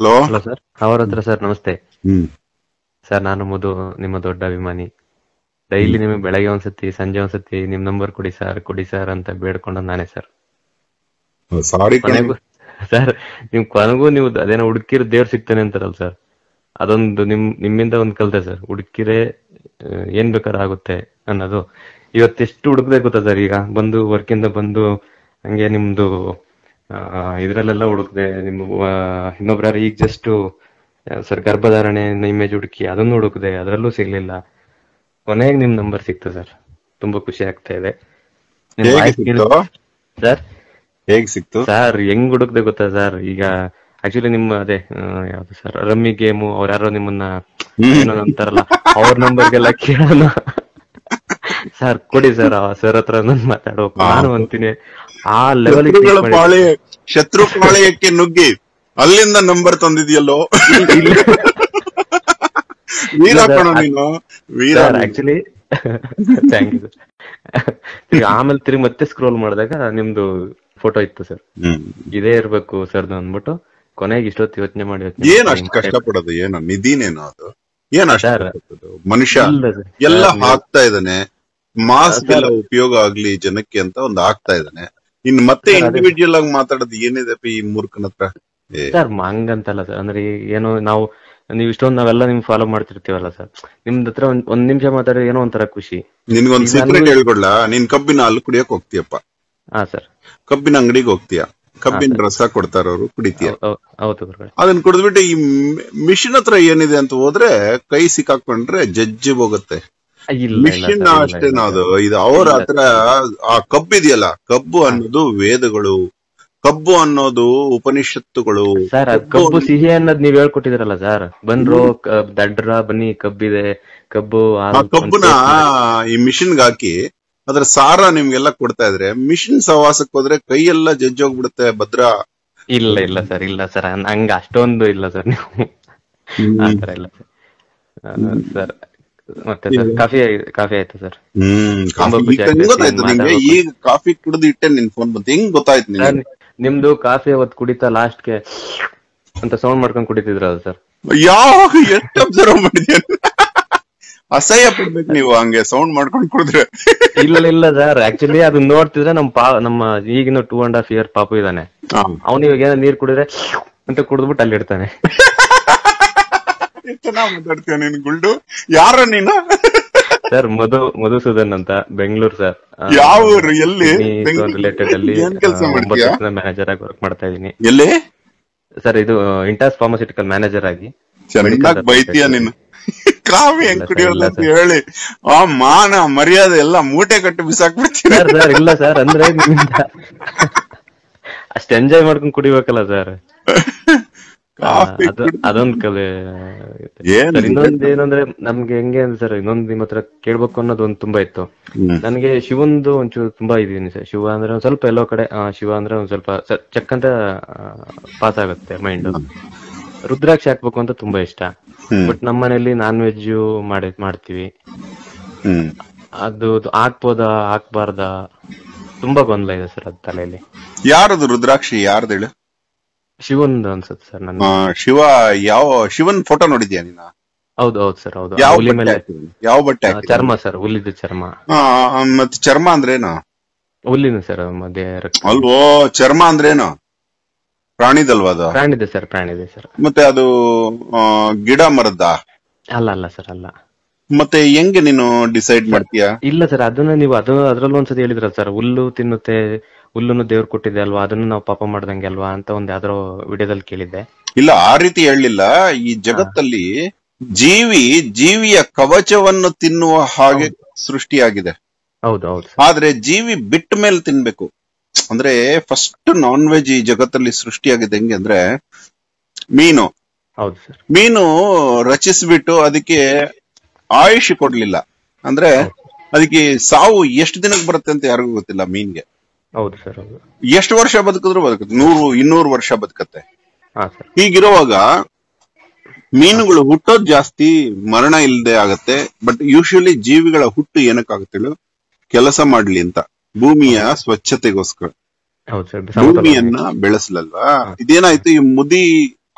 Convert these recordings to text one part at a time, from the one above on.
Hello? Hello sir. ಅವರ ಹತ್ರ sir ನಮಸ್ತೆ. ಹ್ಮ್. ಸರ್ ನಾನು ಮಧು ನಿಮ್ಮ ದೊಡ್ಡ ಅಭಿಮಾನಿ. ಡೈಲಿ ನಿಮಗೆ ಬೆಳಗ್ಗೆ ಒಂದ್ಸತಿ ಸಂಜೆ ಒಂದ್ಸತಿ ನಿಮ್ ನಂಬರ್ ಕೊಡಿ ಸರ್ ಕೊಡಿ ಸರ್ ಅಂತ ಬೇಡ್ಕೊಂಡು ನಾನೇ ಸರ್. ಸಾರಿ ಸರ್ ನಿಮ್ ಕೊನೆಗೂ ನೀವು ಅದೇನೋ ಹುಡುಕಿರ ದೇವ್ರು ಸಿಗ್ತಾನೆ ಅಂತಾರಲ್ಲ ಸರ್. ಅದೊಂದು ನಿಮ್ ನಿಮ್ಮಿಂದ ಒಂದ್ ಕಲ್ತೆ ಸರ್. ಹುಡುಕಿರೆ ಏನ್ ಬೇಕಾದ್ರೆ ಆಗುತ್ತೆ ಅನ್ನೋದು. ಇವತ್ತೆಷ್ಟು ಹುಡುಕ್ಬೇಕು ಗೊತ್ತಾ ಸರ್ ಈಗ? ಬಂದು ವರ್ಕಿಂದ ಬಂದು ಹಂಗೆ ನಿಮ್ದು ಇದ್ರಲ್ಲೆಲ್ಲ ಹುಡುಕ್ದೆ ನಿಮ್ ಇನ್ನೊಬ್ರು ಈಗ ಜಸ್ಟ್ ಸರ್ ಗರ್ಭಧಾರಣೆ ಇಮೇಜ್ ಹುಡುಕಿ ಅದನ್ನು ಹುಡುಕ್ದೆ ಅದರಲ್ಲೂ ಸಿಗ್ಲಿಲ್ಲ. ಕೊನೆಗೆ ನಿಮ್ ನಂಬರ್ ಸಿಕ್ತು ಸರ್. ತುಂಬಾ ಖುಷಿ ಆಗ್ತಾ ಇದೆ. ಸರ್? ಹೇಗ್ ಸಿಕ್ತು? ಸರ್ ಹೆಂಗ್ ಹುಡುಕ್ದೆ ಗೊತ್ತಾ ಸರ್? ಈಗ ಆಕ್ಚುಲಿ ನಿಮ್ಮ ಅದೇ ಯಾವ್ದು ಸರ್ ರಮ್ಮಿ ಗೇಮು ಅವ್ರ ಯಾರೋ ನಿಮ್ಮನ್ನ ಏನೋ ಅಂತಾರಲ್ಲ ಅವ್ರ ನಂಬರ್ಗೆಲ್ಲ ಕೇಳೋಣ. ಸರ್ ಕೊಡಿ ಸರ್ ಸರ್ ಹತ್ರ ನಾನು ಮಾತಾಡೋ ನಾನು ಅಂತೀನಿ. ಆ ಲೆವೆಲ್ ಶತ್ರು ಪಾಳೆಯಕ್ಕೆ ನುಗ್ಗಿ ಅಲ್ಲಿಂದ ನಂಬರ್ ತಂದಿದ್ಯಲ್ಲೋ? ವೀರ ನೀನು. ವೀರ. ಆಕ್ಚುಲಿ ಥ್ಯಾಂಕ್ ಯು ಈಗ ಆಮೇಲೆ ತಿರುಗಿ ಮತ್ತೆ ಸ್ಕ್ರೋಲ್ ಮಾಡಿದಾಗ ನಿಮ್ದು ಫೋಟೋ ಇತ್ತು ಸರ್ ಇದೇ ಇರ್ಬೇಕು ಸರ್ ಅಂದ್ಬಿಟ್ಟು. ಕೊನೆಗೆ ಇಷ್ಟೊತ್ತು ಯೋಚನೆ ಮಾಡಿ ಏನ್ ಅಷ್ಟು ಕಷ್ಟಪಡೋದು? ಏನೋ ನಿಧಿನೇನೋ ಅದು? ಏನ್ ಅಷ್ಟು ಮನುಷ್ಯ ಎಲ್ಲ ಹಾಕ್ತಾ ಇದ್ದಾನೆ. ಮಾಸ್ಕ್ ಎಲ್ಲ ಉಪಯೋಗ ಆಗ್ಲಿ ಜನಕ್ಕೆ ಅಂತ ಒಂದು ಆಗ್ತಾ ಇದ್ದಾನೆ. ಇನ್ ಮತ್ತೆ ಇಂಡಿವಿಜುವಲ್ ಆಗಿ ಮಾತಾಡೋದು ಏನಿದೆ ಈ ಮೂರ್ಖನ ಹತ್ರ? ಸರ್ ಹಂಗಂತಲ್ಲ ಸರ್. ಅಂದ್ರೆ ಏನು ನಾವು ನೀವು ಇಷ್ಟೊಂದು ನಾವೆಲ್ಲ ನಿಮ್ ಫಾಲೋ ಮಾಡ್ತಿರ್ತೀವಲ್ಲ ಸರ್. ನಿಮ್ದ ಹತ್ರ ಒಂದ್ ಒಂದ್ ನಿಮಿಷ ಮಾತಾಡಿ ಏನೋ ಒಂಥರ ಖುಷಿ. ನಿನ್ಗೊಂದ್ ಸೀಕ್ರೆಟ್ ಹೇಳ್ಕೊಡ್ಲ? ನೀನ್ ಕಬ್ಬಿನ ಹಾಲು ಕುಡಿಯಕ್ ಹೋಗ್ತೀಯಪ್ಪ. ಹಾ ಸರ್. ಕಬ್ಬಿನ ಅಂಗಡಿಗೆ ಹೋಗ್ತೀಯ. ಕಬ್ಬಿನ ರಸ ಕೊಡ್ತಾರ ಅವರು ಕುಡಿತೀಯ. ಅದನ್ನ ಕುಡಿದ್ಬಿಟ್ಟು ಈ ಮಿಷಿನ್ ಹತ್ರ ಏನಿದೆ ಅಂತ ಹೋದ್ರೆ ಕೈ ಸಿಕ್ಕಾಕೊಂಡ್ರೆ ಜಜ್ಜಿ ಹೋಗುತ್ತೆ. ಮಿಷಿನ್ ಅಷ್ಟೇನ ಅದು ಇದು ಅವ್ರ ಹತ್ರ ಆ ಕಬ್ಬಿದೆಯಲ್ಲ ಕಬ್ಬು ಅನ್ನೋದು ವೇದಗಳು. ಕಬ್ಬು ಅನ್ನೋದು ಉಪನಿಷತ್ತುಗಳು. ಸರ್ ಕಬ್ಬು ಸಿಹಿ ಅನ್ನೋದ್ ನೀವ್ ಹೇಳ್ಕೊಟ್ಟಿದ್ರಲ್ಲ ಸರ್. ಬಂದ್ರು ದಡ್ರ ಬನ್ನಿ ಕಬ್ಬಿದೆ ಕಬ್ಬು ಕಬ್ಬುನ ಈ ಮಿಷಿನ್ ಹಾಕಿ ಅದ್ರ ಸಾರ ನಿಮ್ಗೆಲ್ಲ ಕೊಡ್ತಾ ಇದ್ರೆ ಮಿಷಿನ್ ಸವಾಸಕ್ಕೆ ಹೋದ್ರೆ ಕೈ ಎಲ್ಲ ಜಜ್ಜೋಗ್ಬಿಡುತ್ತೆ ಭದ್ರ. ಇಲ್ಲ ಇಲ್ಲ ಸರ್ ಇಲ್ಲ ಸರ್ ಹಂಗ ಅಷ್ಟೊಂದು ಇಲ್ಲ ಸರ್ ನೀವು. ಆತರ ಇಲ್ಲ ಸರ್. ಸರ್ ಮತ್ತೆ ಸರ್ ಕಾಫಿ ಕಾಫಿ ಆಯ್ತು ಸರ್? ಹ್ಮ್ ಗೊತ್ತಾಯ್ತು ಈಗ ಕಾಫಿ ಕುಡಿದು ಇಟ್ಟೆ ನಿನ್ ಫೋನ್ ಬಂತು. ಹೆಂಗ್ ಗೊತ್ತಾಯ್ತು ನಿಮ್ದು ಕಾಫಿ ಅವತ್ ಕುಡಿತಾ ಲಾಸ್ಟ್ಗೆ ಅಂತ ಸೌಂಡ್ ಮಾಡ್ಕೊಂಡ್ ಕುಡಿತಿದ್ರಲ್ಲ ಸರ್? ಯಾವ ಎಷ್ಟು ಅಬ್ಸರ್ವ್ ಮಾಡಿದ್ಯಾ? ಅಸಹ್ಯ ಪಡ್ಬೇಕು ನೀವು ಹಂಗೆ ಸೌಂಡ್ ಮಾಡ್ಕೊಂಡು ಕುಡಿದ್ರೆ. ಇಲ್ಲ ಇಲ್ಲ ಸರ್. ಆಕ್ಚುಲಿ ಅದು ನೋಡ್ತಿದ್ರೆ ನಮ್ ಪಾ ನಮ್ಮ ಈಗಿನ ಟೂ ಅಂಡ್ ಹಾಫ್ ಇಯರ್ ಪಾಪು ಇದಾನೆ ಅವನು ಇವಾಗ ಏನೋ ನೀರ್ ಕುಡಿದ್ರೆ ಅಂತ ಕುಡಿದ್ಬಿಟ್ಟು ಅಲ್ಲಿ ಇಡ್ತಾನೆ ಚೆನ್ನಾಗ್ ಮಾತಾಡ್ತೀಯ ನೀನ್ ಗುಲ್ಡು ಯಾರ ನೀನು? ಸರ್ ಮಧು ಮಧುಸೂದನ್ ಅಂತ ಬೆಂಗಳೂರು ಸರ್. ಯಾವ ಊರು? ಎಲ್ಲಿ? ರಿಲೇಟೆಡ್ ಅಲ್ಲಿ ಕೆಲ್ಸ? ಮ್ಯಾನೇಜರ್ ಆಗಿ ವರ್ಕ್ ಮಾಡ್ತಾ ಇದೀನಿ ಎಲ್ಲಿ? ಸರ್ ಇದು ಇಂಟಾಸ್ ಫಾರ್ಮಸ್ಯೂಟಿಕಲ್ ಮ್ಯಾನೇಜರ್ ಆಗಿ. ಚೆನ್ನಾಗ್ ಬೈತೀಯ ನೀನು. ಕಾಫಿ ಹೆಂಗ್ ಕುಡಿಯೋಲ್ಲ ಅಂತ ಹೇಳಿ. ಆ ಮಾನ ಮರ್ಯಾದೆ ಎಲ್ಲ ಮೂಟೆ ಕಟ್ಟು ಬಿಸಾಕ್ಬಿಡ್ತೀನಿ ಸರ್ ಸರ್ ಇಲ್ಲ ಸರ್ ಅಂದ್ರೆ ಅಷ್ಟ್ ಎಂಜಾಯ್ ಮಾಡ್ಕೊಂಡ್ ಕುಡಿಬೇಕಲ್ಲ ಸರ್. ಅದೊಂದ್ ಕಲೆ ಇನ್ನೊಂದ್ ಏನಂದ್ರೆ ನಮ್ಗೆ ಹೆಂಗೆ ಅಂದ್ರೆ ಸರ್ ಇನ್ನೊಂದ್ ನಿಮ್ ಹತ್ರ ಕೇಳ್ಬೇಕು ಅನ್ನೋದು ಒಂದ್ ತುಂಬಾ ಇತ್ತು. ನನ್ಗೆ ಶಿವಂದು ಒಂಚೂರು ತುಂಬಾ ಇದೀನಿ ಸರ್. ಶಿವ ಅಂದ್ರೆ ಒಂದ್ ಸ್ವಲ್ಪ ಎಲ್ಲೋ ಕಡೆ ಆ, ಶಿವ ಅಂದ್ರೆ ಒಂದ್ ಸ್ವಲ್ಪ ಚಕ್ ಅಂತ ಪಾಸ್ ಆಗುತ್ತೆ ಮೈಂಡ್ ರುದ್ರಾಕ್ಷಿ ಹಾಕ್ಬೇಕು ಅಂತ ತುಂಬಾ ಇಷ್ಟ. ಬಟ್ ನಮ್ಮ ಮನೇಲಿ ನಾನ್ ವೆಜ್ ಮಾಡಿ ಮಾಡ್ತೀವಿ. ಅದು ಹಾಕ್ಬೋದಾ ಹಾಕ್ಬಾರ್ದ ತುಂಬಾ ಗೊಂದಲ ಇದೆ ಸರ್ ಅದ್ ತಲೆಯಲ್ಲಿ. ಯಾರದು ರುದ್ರಾಕ್ಷಿ? ಯಾರ್ದು ಹೇಳು? ಶಿವಂದು ಅನ್ಸುತ್ತೆ ಸರ್ ನನ್ನ ಶಿವ ಯಾವ ಶಿವನ್ ಫೋಟೋ ನೋಡಿದ್ಯಾ ನೀನ? ಹೌದು ಹೌದು ಸರ್ ಹೌದು. ಯಾವ ಹುಲಿ ಮೇಲೆ? ಯಾವ ಬಟ್ಟೆ? ಚರ್ಮ ಸರ್ ಹುಲಿದು ಚರ್ಮ. ಮತ್ತೆ ಚರ್ಮ ಅಂದ್ರೇನು ಹುಲ್ಲಿನ ಸರ್ ಮಧ್ಯ. ಅಲ್ವೋ ಚರ್ಮ ಅಂದ್ರೇನು ಪ್ರಾಣಿದಲ್ವಾ ಅದು? ಪ್ರಾಣಿದೆ ಸರ್ ಪ್ರಾಣಿದೆ ಸರ್. ಮತ್ತೆ ಅದು ಗಿಡ ಮರದ ಅಲ್ಲ ಅಲ್ಲ ಸರ್ ಅಲ್ಲ. ಮತ್ತೆ ಹೆಂಗೆ ನೀನು ಡಿಸೈಡ್ ಮಾಡ್ತೀಯಾ? ಇಲ್ಲ ಸರ್ ಅದನ್ನ ನೀವು ಅದು ಅದ್ರಲ್ಲೂ ಒಂದ್ಸತಿ ಹೇಳಿದ್ರ ಸರ್ ಹುಲ್ಲು ತಿನ್ನುತ್ತೆ ಹುಲ್ಲನ್ನು ದೇವ್ರು ಕೊಟ್ಟಿದೆ ಅಲ್ವಾ? ಅದನ್ನು ನಾವು ಪಾಪ ಮಾಡ್ದಂಗೆ ಅಲ್ವಾ ಅಂತ ಒಂದ್ ಯಾವ್ದೋ ವಿಡಿಯೋದಲ್ಲಿ ಕೇಳಿದ್ದೆ. ಇಲ್ಲ ಆ ರೀತಿ ಹೇಳಲಿಲ್ಲ. ಈ ಜಗತ್ತಲ್ಲಿ ಜೀವಿ ಜೀವಿಯ ಕವಚವನ್ನು ತಿನ್ನುವ ಹಾಗೆ ಸೃಷ್ಟಿಯಾಗಿದೆ. ಹೌದು ಹೌದು. ಆದ್ರೆ ಜೀವಿ ಬಿಟ್ಟ ಮೇಲೆ ತಿನ್ಬೇಕು. ಅಂದ್ರೆ ಫಸ್ಟ್ ನಾನ್ ವೆಜ್ ಈ ಜಗತ್ತಲ್ಲಿ ಸೃಷ್ಟಿಯಾಗಿದೆ ಹೆಂಗೆ ಅಂದ್ರೆ ಮೀನು. ಹೌದು ಸರ್. ಮೀನು ರಚಿಸ್ಬಿಟ್ಟು ಅದಕ್ಕೆ ಆಯುಷ್ ಕೊಡ್ಲಿಲ್ಲ. ಅಂದ್ರೆ ಅದಕ್ಕೆ ಸಾವು ಎಷ್ಟು ದಿನಕ್ಕೆ ಬರುತ್ತೆ ಅಂತ ಯಾರಿಗೂ ಗೊತ್ತಿಲ್ಲ ಮೀನ್ಗೆ. ಹೌದು ಸರ್ ಹೌದು. ಎಷ್ಟು ವರ್ಷ ಬದುಕಿದ್ರು ಬದುಕುತ್ತೆ? ನೂರು ಇನ್ನೂರು ವರ್ಷ ಬದುಕತ್ತೆ. ಹಾ ಸರ್. ಹೀಗಿರುವಾಗ ಮೀನುಗಳು ಹುಟ್ಟೋದ್ ಜಾಸ್ತಿ ಮರಣ ಇಲ್ಲದೆ ಆಗತ್ತೆ ಬಟ್ ಯೂಶಲಿ ಜೀವಿಗಳ ಹುಟ್ಟು ಏನಕ್ಕಾಗುತ್ತೆ? ಕೆಲಸ ಮಾಡ್ಲಿ ಅಂತ. ಭೂಮಿಯ ಸ್ವಚ್ಛತೆಗೋಸ್ಕರ. ಭೂಮಿಯನ್ನ ಬೆಳೆಸಲಲ್ವಾ? ಇದೇನಾಯ್ತು? ಈ ಮುದಿ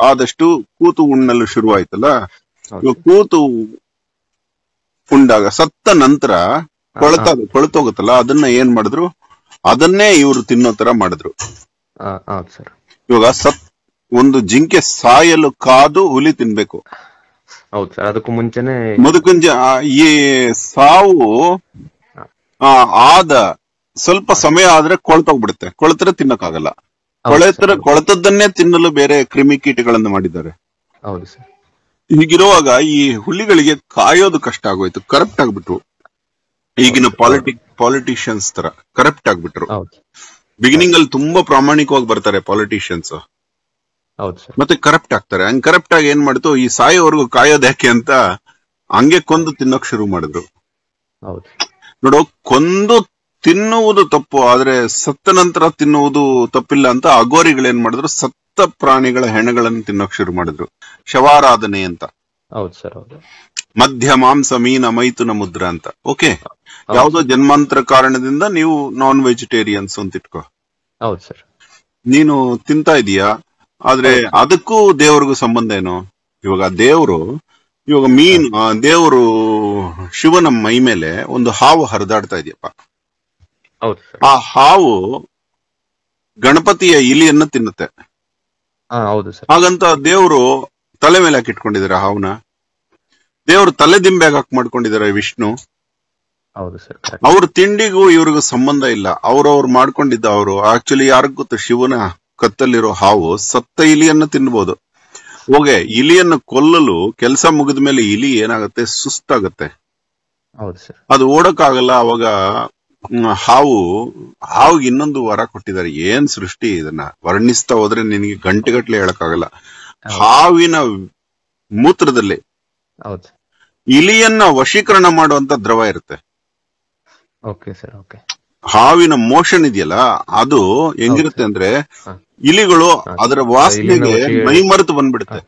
ಆದಷ್ಟು ಕೂತು ಉಣ್ಣಲು ಶುರು ಆಯ್ತಲ್ಲ ಕೂತು ಉಂಡಾಗ ಸತ್ತ ನಂತರ ಕೊಳತ ಕೊಳತೋಗುತ್ತಲ್ಲ ಅದನ್ನ ಏನ್ ಮಾಡಿದ್ರು? ಅದನ್ನೇ ಇವರು ತಿನ್ನೋ ತರ ಮಾಡಿದ್ರು. ಹಾ, ಹೌದು ಸರ್. ಇವಾಗ ಸತ್ ಒಂದು ಜಿಂಕೆ ಸಾಯಲು ಕಾದು ಹುಲಿ ತಿನ್ಬೇಕು. ಹೌದು ಸರ್ ಅದಕ್ಕೂ ಮುಂಚೆನೆ ಮುದುಕುಂಜ ಈ ಸಾವು ಆದ ಸ್ವಲ್ಪ ಸಮಯ ಆದ್ರೆ ಕೊಳ್ತೋಗ್ಬಿಡುತ್ತೆ. ಕೊಳತರ ತಿನ್ನಕ್ಕಾಗಲ್ಲ. ಕೊಳೆತರ ಕೊಳತದ್ದನ್ನೇ ತಿನ್ನಲು ಬೇರೆ ಕ್ರಿಮಿಕೀಟಗಳನ್ನು ಮಾಡಿದ್ದಾರೆ. ಹೌದು ಸರ್. ಹೀಗಿರುವಾಗ ಈ ಹುಲಿಗಳಿಗೆ ಕಾಯೋದು ಕಷ್ಟ ಆಗೋಯ್ತು ಕರೆಕ್ಟ್ ಆಗ್ಬಿಟ್ರು. ಈಗಿನ ಪಾಲಿಟಿಕ್ ಪಾಲಿಟಿಷಿಯನ್ಸ್ ತರ ಕರಪ್ಟ್ ಆಗ್ಬಿಟ್ರು. ಬಿಗಿನಿಂಗ್ ಅಲ್ಲಿ ತುಂಬಾ ಪ್ರಾಮಾಣಿಕವಾಗಿ ಬರ್ತಾರೆ ಪಾಲಿಟಿಷಿಯನ್ಸ್ ಮತ್ತೆ ಕರಪ್ಟ್ ಆಗ್ತಾರೆ. ಹಂಗ್ ಕರಪ್ಟ್ ಆಗಿ ಏನ್ ಮಾಡ್ತು? ಈ ಸಾಯೋವರೆಗೂ ಕಾಯೋದ್ ಯಾಕೆ ಅಂತ ಹಂಗೆ ಕೊಂದು ತಿನ್ನೋಕ್ ಶುರು ಮಾಡಿದ್ರು. ಹೌದು. ನೋಡು ಕೊಂದು ತಿನ್ನುವುದು ತಪ್ಪು ಆದ್ರೆ ಸತ್ತ ನಂತರ ತಿನ್ನುವುದು ತಪ್ಪಿಲ್ಲ ಅಂತ ಅಗೋರಿಗಳೇನ್ ಮಾಡಿದ್ರು? ಸತ್ತ ಪ್ರಾಣಿಗಳ ಹೆಣಗಳನ್ನು ತಿನ್ನೋಕ್ ಶುರು ಮಾಡಿದ್ರು. ಶವಾರಾಧನೆ ಅಂತ. ಹೌದು ಸರ್ ಹೌದು. ಮಧ್ಯ ಮಾಂಸ ಮೀನ ಮೈಥುನ ಮುದ್ರ ಅಂತ. ಓಕೆ ಯಾವುದೋ ಜನ್ಮಾಂತರ ಕಾರಣದಿಂದ ನೀವು ನಾನ್ ವೆಜಿಟೇರಿಯನ್ಸ್ ಅಂತ ಇಟ್ಕೋ. ಹೌದು ಸರ್. ನೀನು ತಿಂತಾ ಇದೀಯಾ? ಆದ್ರೆ ಅದಕ್ಕೂ ದೇವರಿಗೂ ಸಂಬಂಧ ಏನು? ಇವಾಗ ದೇವರು ಇವಾಗ ಮೀನು ದೇವರು ಶಿವನ ಮೈ ಮೇಲೆ ಒಂದು ಹಾವು ಹರಿದಾಡ್ತಾ ಇದೆಯಪ್ಪ. ಆ ಹಾವು ಗಣಪತಿಯ ಇಲಿಯನ್ನ ತಿನ್ನುತ್ತೆ. ಹಾಗಂತ ದೇವರು ತಲೆ ಮೇಲೆ ಹಾಕಿ ಇಟ್ಕೊಂಡಿದ್ದಾರೆ ಹಾವನ್ನ ದೇವರು ತಲೆ ದಿಂಬೆಗೆ ಹಾಕಿ ಮಾಡ್ಕೊಂಡಿದ್ದಾರೆ ವಿಷ್ಣು? ಹೌದು ಸರ್ ಕರೆಕ್ಟ್ ಅವ್ರ ತಿಂಡಿಗೂ ಇವ್ರಿಗೂ ಸಂಬಂಧ ಇಲ್ಲ. ಅವ್ರವ್ರು ಮಾಡ್ಕೊಂಡಿದ್ದ ಅವರು ಆಕ್ಚುಲಿ ಯಾರಿಗೂ ಗೊತ್ತು ಶಿವನ ಕತ್ತಲ್ಲಿರೋ ಹಾವು ಸತ್ತ ಇಲಿಯನ್ನ ತಿನ್ಬೋದು. ಹೋಗೆ ಇಲಿಯನ್ನು ಕೊಲ್ಲಲು ಕೆಲಸ ಮುಗಿದ ಮೇಲೆ ಇಲಿ ಏನಾಗುತ್ತೆ? ಸುಸ್ತಾಗತ್ತೆ. ಹೌದು ಸರ್. ಅದು ಓಡಕ್ಕಾಗಲ್ಲ ಅವಾಗ ಹಾವು ಹಾವು ಹಾವಿಗೆ ಇನ್ನೊಂದು ವರ ಕೊಟ್ಟಿದ್ದಾರೆ. ಏನ್ ಸೃಷ್ಟಿ ಇದನ್ನ? ವರ್ಣಿಸ್ತಾ ಹೋದ್ರೆ ನಿನಗೆ ಗಂಟೆಗಟ್ಲೆ ಹೇಳಕ್ಕಾಗಲ್ಲ. ಹಾವಿನ ಮೂತ್ರದಲ್ಲಿ ಇಲಿಯನ್ನ ವಶೀಕರಣ ಮಾಡುವಂತ ದ್ರವ ಇರುತ್ತೆ. ಓಕೆ ಸರ್ ಓಕೆ ಹಾವಿನ ಮೋಷನ್ ಇದೆಯಲ್ಲ ಅದು ಹೆಂಗಿರುತ್ತೆ ಅಂದ್ರೆ ಇಲಿಗಳು. ಅದರ ವಾಸನೆಗೆ ಮೈ ಮರೆತು ಬಂದ್ಬಿಡುತ್ತೆ.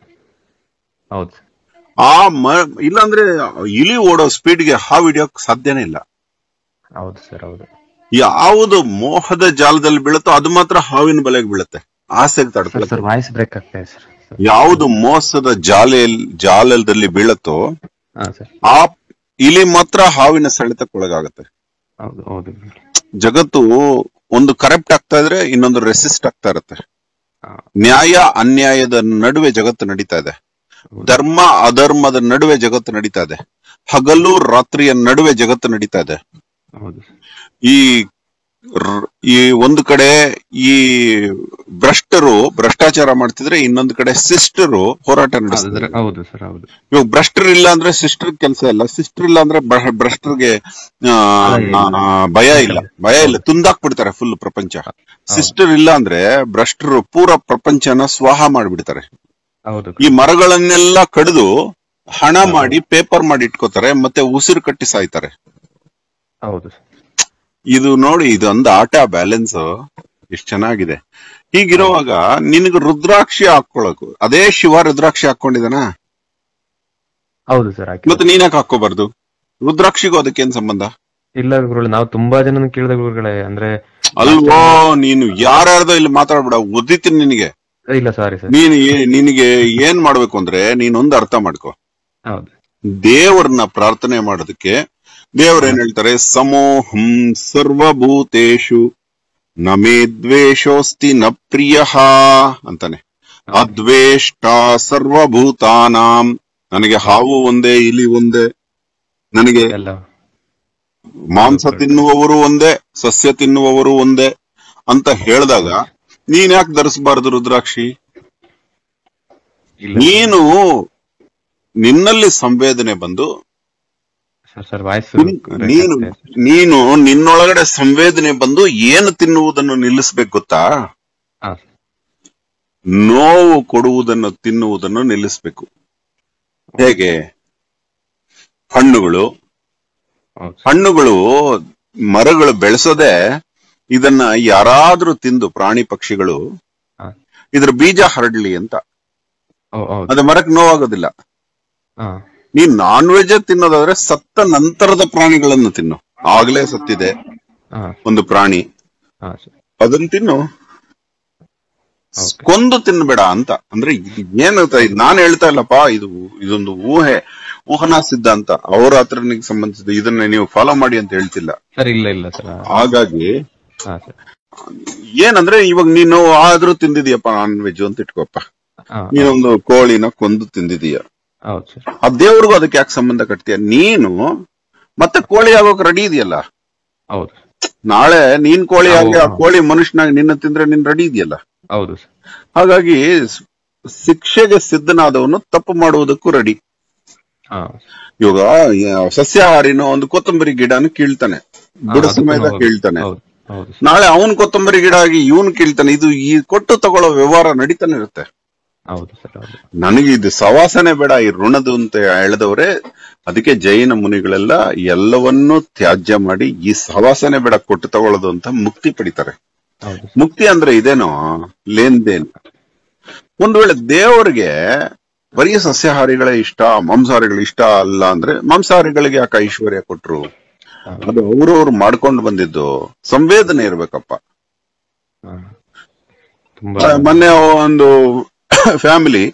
ಆ ಮ ಇಲ್ಲಾಂದ್ರೆ ಇಲಿ ಓಡೋ ಸ್ಪೀಡ್ಗೆ ಹಾವು ಹಿಡಿಯೋಕ್ ಸಾಧ್ಯನೇ ಇಲ್ಲ. ಹೌದು ಸರ್ ಹೌದು. ಯಾವುದು ಮೋಹದ ಜಾಲದಲ್ಲಿ ಬೀಳುತ್ತೋ ಅದು ಮಾತ್ರ ಹಾವಿನ ಬಲೆಗೆ ಬೀಳುತ್ತೆ. ಆಸೆಗೆ ಸರ್ ಸರ್ ವಾಯ್ಸ್ ಬ್ರೇಕ್ ಆಗ್ತಾ ಇದೆ ಸರ್ ಯಾವುದು ಮೋಸದ ಜಾಲ ಜಾಲದಲ್ಲಿ ಬೀಳತ್ತೋ ಆ ಇಲಿ ಮಾತ್ರ ಹಾವಿನ ಸೆಳೆತಕ್ಕೊಳಗಾಗತ್ತೆ. ಜಗತ್ತು ಒಂದು ಕರೆಪ್ಟ್ ಆಗ್ತಾ ಇದ್ರೆ ಇನ್ನೊಂದು ರೆಸಿಸ್ಟ್ ಆಗ್ತಾ ಇರತ್ತೆ. ನ್ಯಾಯ ಅನ್ಯಾಯದ ನಡುವೆ ಜಗತ್ತು ನಡೀತಾ ಇದೆ. ಧರ್ಮ ಅಧರ್ಮದ ನಡುವೆ ಜಗತ್ತು ನಡೀತಾ ಇದೆ. ಹಗಲು ರಾತ್ರಿಯ ನಡುವೆ ಜಗತ್ತು ನಡೀತಾ ಇದೆ. ಈ ಈ ಒಂದು ಕಡೆ ಈ ಭ್ರಷ್ಟರು ಭ್ರಷ್ಟಾಚಾರ ಮಾಡ್ತಿದ್ರೆ ಇನ್ನೊಂದು ಕಡೆ ಸಿಸ್ಟರು ಹೋರಾಟ ನಡೆಸಿದ್ರೆ ಹೌದು ಸರ್ ಹೌದು ಇವಾಗ ಭ್ರಷ್ಟರ್ ಇಲ್ಲ ಅಂದ್ರೆ ಸಿಸ್ಟರ್ ಕೆಲಸ ಇಲ್ಲ. ಸಿಸ್ಟರ್ ಇಲ್ಲ ಅಂದ್ರೆ ಭ್ರಷ್ಟರ್ಗೆ ಭಯ ಇಲ್ಲ. ಭಯ ಇಲ್ಲ. ತುಂದಾಕ್ಬಿಡ್ತಾರೆ ಫುಲ್ ಪ್ರಪಂಚ. ಸಿಸ್ಟರ್ ಇಲ್ಲ ಅಂದ್ರೆ ಭ್ರಷ್ಟರು ಪೂರ ಪ್ರಪಂಚನ ಸ್ವಾಹ ಮಾಡಿಬಿಡ್ತಾರೆ. ಹೌದು. ಈ ಮರಗಳನ್ನೆಲ್ಲ ಕಡಿದು ಹಣ ಮಾಡಿ ಪೇಪರ್ ಮಾಡಿ ಇಟ್ಕೋತಾರೆ ಮತ್ತೆ ಉಸಿರು ಕಟ್ಟಿ ಸಾಯ್ತಾರೆ. ಹೌದು ಇದು ನೋಡಿ ಇದೊಂದು ಆಟ ಬ್ಯಾಲೆನ್ಸ್ ಇಷ್ಟ ಚೆನ್ನಾಗಿದೆ. ಹೀಗಿರುವಾಗ ನಿನಗೆ ರುದ್ರಾಕ್ಷಿ ಹಾಕೊಳಕು ಅದೇ ಶಿವ ರುದ್ರಾಕ್ಷಿ ಹಾಕೊಂಡಿದಾನ ಹೌದು ಸರ್ ಮತ್ತೆ ನೀನ್ ಯಾಕೆ ಹಾಕೋಬಾರ್ದು ರುದ್ರಾಕ್ಷಿಗೂ ಅದಕ್ಕೇನ್ ಸಂಬಂಧ? ಇಲ್ಲ ಗುರುಗಳೇ ನಾವು ತುಂಬಾ ಜನ ಕೇಳಿದ ಗುರುಗಳೇ ಅಂದ್ರೆ ಅಲ್ವೋ ನೀನು ಯಾರ್ಯಾರ್ದೋ ಇಲ್ಲಿ ಮಾತಾಡ್ಬೇಡ ಓದಿತೀನಿ ನಿನಗೆ. ಇಲ್ಲ ಸಾರಿ ಸರ್. ನೀನು ನಿನಗೆ ಏನ್ ಮಾಡ್ಬೇಕು ಅಂದ್ರೆ ನೀನೊಂದು ಅರ್ಥ ಮಾಡ್ಕೋ. ದೇವರನ್ನ ಪ್ರಾರ್ಥನೆ ಮಾಡೋದಕ್ಕೆ ದೇವ್ರ ಏನ್ ಹೇಳ್ತಾರೆ? ಸಮೋಹಂ ಸರ್ವಭೂತೇಶು ನಮೇ ದ್ವೇಷೋಸ್ತಿ ನ ಪ್ರಿಯ ಅಂತಾನೆ ಅದ್ವೇಷ್ಟ ಸರ್ವಭೂತಾನಾಂ. ನನಗೆ ಹಾವು ಒಂದೇ ಇಲಿ ಒಂದೇ. ನನಗೆ ಮಾಂಸ ತಿನ್ನುವವರು ಒಂದೇ ಸಸ್ಯ ತಿನ್ನುವವರು ಒಂದೇ ಅಂತ ಹೇಳಿದಾಗ ನೀನ್ ಯಾಕೆ ಧರಿಸಬಾರದು ರುದ್ರಾಕ್ಷಿ? ನೀನು ನಿನ್ನಲ್ಲಿ ಸಂವೇದನೆ ಬಂದು ನಿನ್- ನೀನು ನೀನು ನಿನ್ನೊಳಗಡೆ ಸಂವೇದನೆ ಬಂದು ಏನು ತಿನ್ನುವುದನ್ನು ನಿಲ್ಲಿಸ್ಬೇಕು ಗೊತ್ತಾ? ನೋವು ಕೊಡುವುದನ್ನು ತಿನ್ನುವುದನ್ನು ನಿಲ್ಲಿಸ್ಬೇಕು. ಹೇಗೆ? ಹಣ್ಣುಗಳು. ಹಣ್ಣುಗಳು ಮರಗಳು ಬೆಳೆಸದೆ ಇದನ್ನ ಯಾರಾದ್ರೂ ತಿಂದು ಪ್ರಾಣಿ ಪಕ್ಷಿಗಳು. ಇದ್ರ ಬೀಜ ಹರಡ್ಲಿ ಅಂತ. ಅದು ಮರಕ್ಕೆ ನೋವಾಗೋದಿಲ್ಲ. ನೀನ್ ನಾನ್ ವೆಜ್ ತಿನ್ನೋದಾದ್ರೆ ಸತ್ತ ನಂತರದ ಪ್ರಾಣಿಗಳನ್ನು ತಿನ್ನು. ಆಗ್ಲೇ ಸತ್ತಿದೆ ಒಂದು ಪ್ರಾಣಿ. ಅದನ್ನ ತಿನ್ನು. ಕೊಂದು ತಿನ್ಬೇಡ ಅಂತ. ಅಂದ್ರೆ ಏನು ನಾನ್ ಹೇಳ್ತಾ ಇಲ್ಲಪ್ಪ ಇದು ಇದೊಂದು ಊಹೆ. ಊಹನಾ ಸಿದ್ಧಾಂತ. ಅವ್ರ ಹತ್ರನಿಗೆ ಸಂಬಂಧಿಸಿದ ಇದನ್ನ ನೀವು ಫಾಲೋ ಮಾಡಿ ಅಂತ ಹೇಳ್ತಿಲ್ಲ. ಇಲ್ಲ ಇಲ್ಲ ಸರ್. ಹಾಗಾಗಿ ಏನಂದ್ರೆ ಇವಾಗ ನೀನು ಆದ್ರೂ ತಿಂದಿದೀಯಪ್ಪ ನಾನ್ ವೆಜ್ ಅಂತ ಇಟ್ಕೋಪ್ಪ. ನೀನೊಂದು ಕೋಳಿನ ಕೊಂದು ತಿಂದಿದೀಯ. ಆ ದೇವ್ರಿಗೂ ಅದಕ್ಕೆ ಯಾಕೆ ಸಂಬಂಧ ಕಟ್ತೀಯ? ನೀನು ಮತ್ತೆ ಕೋಳಿ ಆಗೋಕ್ ರೆಡಿ ಇದೆಯಲ್ಲ? ಹೌದು ನಾಳೆ ನೀನ್ ಕೋಳಿ ಆಗಿ ಆ ಕೋಳಿ ಮನುಷ್ಯನಾಗಿ ನಿನ್ನ ತಿಂದ್ರೆ ನೀನ್ ರೆಡಿ ಇದೆಯಲ್ಲ? ಹೌದು ಹಾಗಾಗಿ ಶಿಕ್ಷೆಗೆ ಸಿದ್ಧನಾದವನು ತಪ್ಪು ಮಾಡುವುದಕ್ಕೂ ರೆಡಿ ಇವಾಗ ಸಸ್ಯಾಹಾರಿನ ಒಂದು ಕೊತ್ತಂಬರಿ ಗಿಡನ ಕೀಳ್ತಾನೆ. ಬುಡ ಸಮೇತ ಕೀಳ್ತಾನೆ. ನಾಳೆ ಅವನ್ ಕೊತ್ತಂಬರಿ ಗಿಡ ಆಗಿ ಇವನ್ ಕೀಳ್ತಾನೆ. ಇದು ಈ ಕೊಟ್ಟು ತಗೊಳ್ಳೋ ವ್ಯವಹಾರ ನಡೀತಾನೆ ಇರುತ್ತೆ. ಹೌದು ಸರ್ ನನಗೆ ಇದು ಸವಾಸನೆ ಬೇಡ ಈ ಋಣದು ಅಂತ ಹೇಳದವ್ರೆ ಅದಕ್ಕೆ ಜೈನ ಮುನಿಗಳೆಲ್ಲ ಎಲ್ಲವನ್ನೂ ತ್ಯಾಜ್ಯ ಮಾಡಿ ಈ ಸವಾಸನೆ ಬೇಡ ಕೊಟ್ಟು ತಗೊಳ್ಳೋದು ಅಂತ ಮುಕ್ತಿ ಪಡಿತಾರೆ. ಮುಕ್ತಿ ಅಂದ್ರೆ ಇದೇನೋ? ಲೇನ್ ದೇನ್ ಒಂದ್ ವೇಳೆ ದೇವರಿಗೆ ಬರೀ ಸಸ್ಯಾಹಾರಿಗಳೇ ಇಷ್ಟ ಮಾಂಸಾಹಾರಿಗಳು ಇಷ್ಟ ಅಲ್ಲ ಅಂದ್ರೆ ಮಾಂಸಾಹಾರಿಗಳಿಗೆ ಯಾಕೆ ಐಶ್ವರ್ಯ ಕೊಟ್ರು? ಅದು ಅವ್ರವ್ರು ಮಾಡ್ಕೊಂಡು ಬಂದಿದ್ದು ಸಂವೇದನೆ ಇರ್ಬೇಕಪ್ಪ. ಮೊನ್ನೆ ಒಂದು ಫ್ಯಾಮಿಲಿ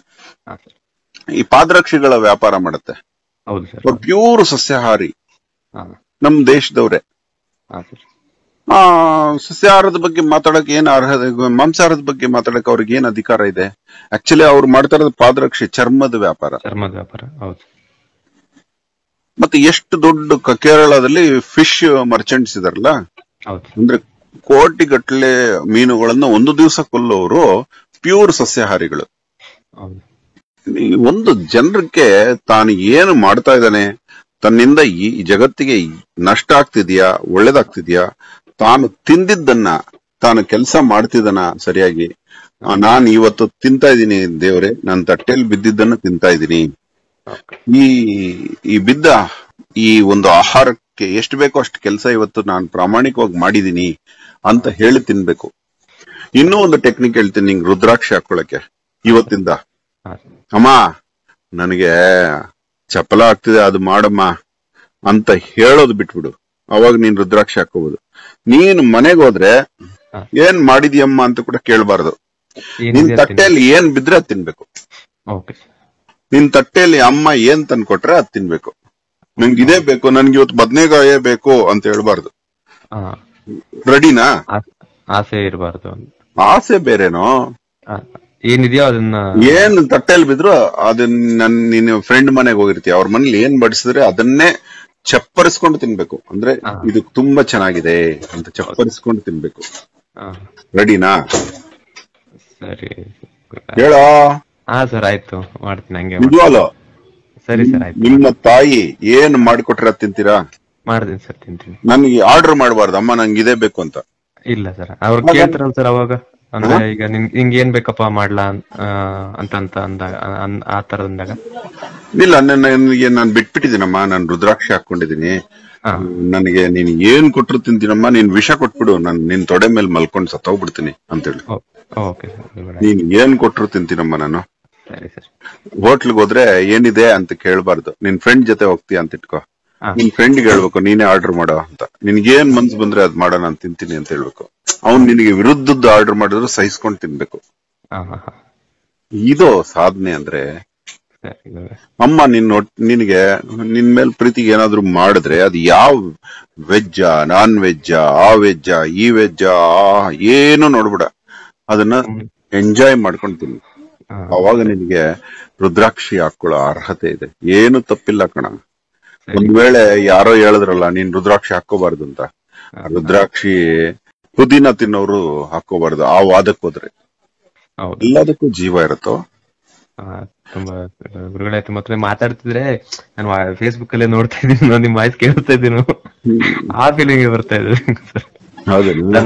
ಈ ಪಾದರಕ್ಷಿಗಳ ವ್ಯಾಪಾರ ಮಾಡುತ್ತೆ. ಪ್ಯೂರ್ ಸಸ್ಯಾಹಾರಿ ನಮ್ ದೇಶದವ್ರೆ. ಆ ಸಸ್ಯಾಹಾರದ ಬಗ್ಗೆ ಮಾತಾಡಕ್ ಏನ್ ಅರ್ಹತೆ ಮಾಂಸಾಹಾರದ ಬಗ್ಗೆ ಮಾತಾಡಕ್ ಅವ್ರಿಗೆ ಏನ್ ಅಧಿಕಾರ ಇದೆ? ಆಕ್ಚುಲಿ ಅವ್ರು ಮಾಡ್ತಾ ಇರೋದು ಪಾದರಕ್ಷೆ ಚರ್ಮದ ವ್ಯಾಪಾರ. ಚರ್ಮದ ವ್ಯಾಪಾರ ಹೌದು ಮತ್ತೆ ಎಷ್ಟು ದೊಡ್ಡ ಕೇರಳದಲ್ಲಿ ಫಿಶ್ ಮರ್ಚೆಂಟ್ಸ್ ಇದಾರಲ್ಲ? ಅಂದ್ರೆ ಕೋಟಿಗಟ್ಟಲೆ ಮೀನುಗಳನ್ನ ಒಂದು ದಿವಸ ಕೊಲ್ಲೋರು ಪ್ಯೂರ್ ಸಸ್ಯಾಹಾರಿಗಳು. ಒಂದು ಜನರಿಗೆ ತಾನು ಏನು ಮಾಡ್ತಾ ಇದ್ದಾನೆ ತನ್ನಿಂದ ಈ ಜಗತ್ತಿಗೆ ನಷ್ಟ ಆಗ್ತಿದ್ಯಾ ಒಳ್ಳೇದಾಗ್ತಿದ್ಯಾ ತಾನು ತಿಂದಿದ್ದನ್ನ ತಾನು ಕೆಲಸ ಮಾಡ್ತಿದ್ದಾನ ಸರಿಯಾಗಿ ನಾನು ನಾನ್ ಇವತ್ತು ತಿಂತಾ ಇದ್ದೀನಿ ದೇವ್ರೆ ನನ್ನ ತಟ್ಟೆಯಲ್ಲಿ ಬಿದ್ದಿದ್ದನ್ನ ತಿಂತಾ ಇದ್ದೀನಿ. ಈ ಈ ಬಿದ್ದ ಈ ಒಂದು ಆಹಾರಕ್ಕೆ ಎಷ್ಟು ಬೇಕೋ ಅಷ್ಟು ಕೆಲಸ ಇವತ್ತು ನಾನು ಪ್ರಾಮಾಣಿಕವಾಗಿ ಮಾಡಿದೀನಿ ಅಂತ ಹೇಳಿ ತಿನ್ಬೇಕು. ಇನ್ನೂ ಒಂದು ಟೆಕ್ನಿಕ್ ಹೇಳ್ತೀನಿ ನಿಂಗೆ ರುದ್ರಾಕ್ಷಿ ಹಾಕೊಳಕ್ಕೆ ಇವತ್ತಿಂದ. ಅಮ್ಮ ನನಗೆ ಚಪಲ ಆಗ್ತಿದೆ ಅದು ಮಾಡಮ್ಮ ಅಂತ ಹೇಳೋದು ಬಿಟ್ಬಿಡು. ಅವಾಗ ನೀನ್ ರುದ್ರಾಕ್ಷಿ ಹಾಕೋಬಹುದು ನೀನ್ ಮನೆಗೆ ಹೋದ್ರೆ. ಏನ್ ಮಾಡಿದ್ಯಮ್ಮ ಅಂತ ಕೂಡ ಕೇಳಬಾರ್ದು. ನಿನ್. ತಟ್ಟೆಯಲ್ಲಿ ಏನ್ ಬಿದ್ರೆ ಅದ್ ತಿನ್ಬೇಕು. ನಿನ್ ತಟ್ಟೆಯಲ್ಲಿ ಅಮ್ಮ ಏನ್ ತಂದ್ಕೊಟ್ರೆ ಅದ್ ತಿನ್ಬೇಕು. ನಂಗೆ ಇದೇ ಬೇಕು ನನ್ಗೆ ಇವತ್ತು ಬದ್ನೆಕಾಯೇ ಬೇಕು ಅಂತ ಹೇಳ್ಬಾರ್ದು. ರೆಡಿನಾ ಆಸೆ ಇರಬಾರ್ದು. ಆಸೆ ಬೇರೆನೋ? ಏನಿದೆಯೋ ಅದನ್ನ ಏನ್ ತಟ್ಟೆಯಲ್ಲಿ ಬಿದ್ರು ಅದನ್ನ ನನ್ ನೀನು ಫ್ರೆಂಡ್ ಮನೆಗೆ ಹೋಗಿರ್ತೀಯ ಅವ್ರ ಮನೇಲಿ ಏನ್ ಬಡಿಸಿದ್ರೆ ಅದನ್ನೇ ಚಪ್ಪರಿಸ್ಕೊಂಡು ತಿನ್ಬೇಕು. ಅಂದ್ರೆ. ಇದು ತುಂಬಾ ಚೆನ್ನಾಗಿದೆ ಅಂತ ಚಪ್ಪರಿಸ್ಕೊಂಡು ತಿನ್ಬೇಕು. ರೆಡಿನಾ? ಸರಿ. ಹೇಳೋ? ಹಾ ಸರ್ ಆಯ್ತು. ಮಾಡ್ತೀನಿ ಹಂಗೆ ನಿಜವಾಲು ಸರಿ ಸರ್ ಆಯ್ತು. ನಿಮ್ಮ ತಾಯಿ ಏನ್ ಮಾಡಿಕೊಟ್ರೆ ತಿಂತೀರಾ? ಮಾಡ್ತೀನಿ ಸರ್ ತಿಂತೀನಿ. ನನ್ಗೆ ಆರ್ಡರ್ ಮಾಡಬಾರ್ದು ಅಮ್ಮ ನಂಗೆ ಇದೇ ಬೇಕು ಅಂತ. ಇಲ್ಲ ಸರ್. ಅವ್ರು ಕೇಳ್ತಾರಲ್ಲ ಸರ್ ಅವಾಗ. ಅಂದ್ರೆ ಈಗ ನಿನ್ ನಿಂಗೆ ಏನ್ ಬೇಕಪ್ಪ ಮಾಡ್ಲಾ ಅಂತ ಅಂತ ಅಂದಾಗ ಆ ತರ ಅಂದಾಗ? ಇಲ್ಲ ನನಗೆ ನಾನು ಬಿಟ್ಬಿಟ್ಟಿದ್ದೀನಮ್ಮ. ನಾನು ರುದ್ರಾಕ್ಷಿ ಹಾಕೊಂಡಿದ್ದೀನಿ. ನನಗೆ ನೀನ್ ಏನ್ ಕೊಟ್ರು ತಿಂತೀನಮ್ಮ ನೀನ್ ವಿಷ ಕೊಟ್ಬಿಡು. ನಾನು ನಿನ್ ತೊಡೆ ಮೇಲೆ ಮಲ್ಕೊಂಡು ಸತ್ತೋಗ್ಬಿಡ್ತೀನಿ ಅಂತೇಳಿ. ನೀನ್ ಏನ್ ಕೊಟ್ರು ತಿಂತೀನಮ್ಮ ನಾನು? ಸರಿ ಸರ್. ಹೋಟ್ಲ್ಗೆ ಹೋದ್ರೆ ಏನಿದೆ ಅಂತ ಕೇಳಬಾರ್ದು. ನಿನ್ ಫ್ರೆಂಡ್ ಜೊತೆ ಹೋಗ್ತೀಯ ಅಂತ ಇಟ್ಕೋ. ನಿನ್ ಫ್ರೆಂಡ್ ಹೇಳ್ಬೇಕು ನೀನೇ ಆರ್ಡರ್ ಮಾಡೋ ಅಂತ. ನಿನ್ಗೇನ್ ಮನ್ಸ್ ಬಂದ್ರೆ ಅದ್ ಮಾಡೋ ನಾನು ತಿಂತೀನಿ ಅಂತ ಹೇಳ್ಬೇಕು. ಅವ್ನ್ ನಿನಗೆ ವಿರುದ್ಧದ್ದು ಆರ್ಡರ್ ಮಾಡಿದ್ರು ಸಹಿಸ್ಕೊಂಡ್ ತಿನ್ಬೇಕು. ಇದು ಸಾಧನೆ ಅಂದ್ರೆ ಅಮ್ಮ ನಿನ್ ನಿನಗೆ ನಿನ್ ಮೇಲೆ ಪ್ರೀತಿಗೆ ಏನಾದ್ರು ಮಾಡಿದ್ರೆ ಅದು ಯಾವ ವೆಜ್ಜಾ ನಾನ್ ವೆಜ್ಜಾ ಆ ವೆಜ್ಜಾ ಈ ವೆಜ್ಜಾ ಆ ಏನು ನೋಡ್ಬಿಡ. ಅದನ್ನ ಎಂಜಾಯ್ ಮಾಡ್ಕೊಂಡು ತಿನ್ ಅವಾಗ ನಿನಗೆ ರುದ್ರಾಕ್ಷಿ ಹಾಕೊಳ್ಳೋ ಅರ್ಹತೆ ಇದೆ. ಏನು ತಪ್ಪಿಲ್ಲ ಕಣ. ಒಂದ್ ವೇಳೆ ಯಾರೋ ಹೇಳಿದ್ರಲ್ಲ ನೀನ್ ರುದ್ರಾಕ್ಷಿ ಹಾಕೋಬಾರ್ದು ಅಂತ. ರುದ್ರಾಕ್ಷಿ ಪುದೀನ ತಿನ್ನೋರು ಹಾಕೋಬಾರ್ದು ಆ ವಾದಕ್ಕೆ ಹೋದ್ರೆ. ಹೌದು. ಎಲ್ಲದಕ್ಕೂ ಜೀವ ಇರುತ್ತೋ? ತುಂಬಾ ಗುರುಗಳೇ ತುಂಬ ಮಾತಾಡ್ತಿದ್ರೆ ನಾನು ಫೇಸ್ಬುಕ್ ಅಲ್ಲೇ ನೋಡ್ತಾ ಇದ್ದೀನಿ ನಿಮ್ ವಾಯ್ಸ್ ಕೇಳ್ತಾ ಇದ್ದೀನಿ. ಆ ಫೀಲಿಂಗ್ ಬರ್ತಾ ಇದೆ.